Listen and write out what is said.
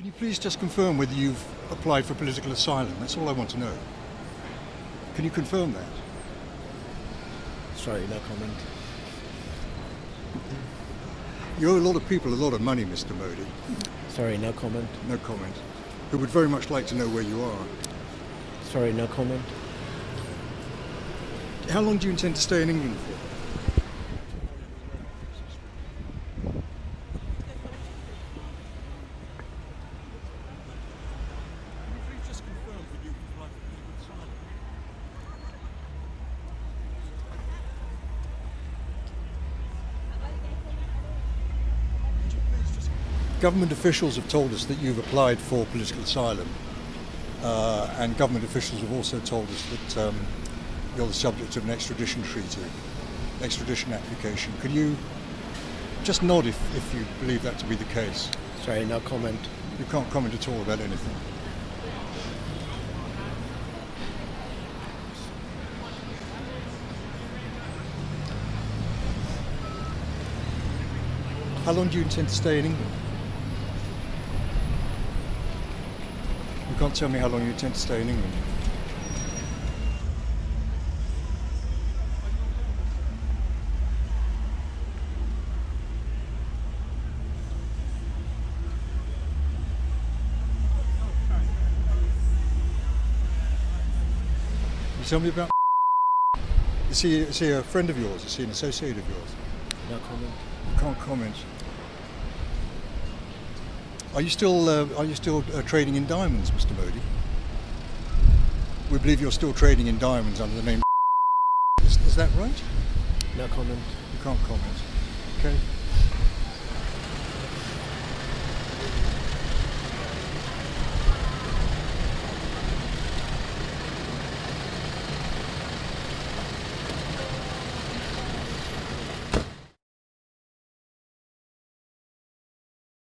Can you please just confirm whether you've applied for political asylum? That's all I want to know. Can you confirm that? Sorry, no comment. You owe a lot of people a lot of money, Mr. Modi. Sorry, no comment. No comment. Who would very much like to know where you are. Sorry, no comment. How long do you intend to stay in England for? Government officials have told us that you've applied for political asylum, uh, and government officials have also told us that um, you're the subject of an extradition treaty, extradition application. Can you just nod if, if you believe that to be the case? Sorry, no comment. You can't comment at all about anything. How long do you intend to stay in England? Can't tell me how long you intend to stay in England. You tell me about. Is he, is he a friend of yours? Is he an associate of yours? No comment. You can't comment. Are you still uh, are you still uh, trading in diamonds, Mr. Modi? We believe you're still trading in diamonds under the name. Is, is that right? No comment. You can't comment. Okay.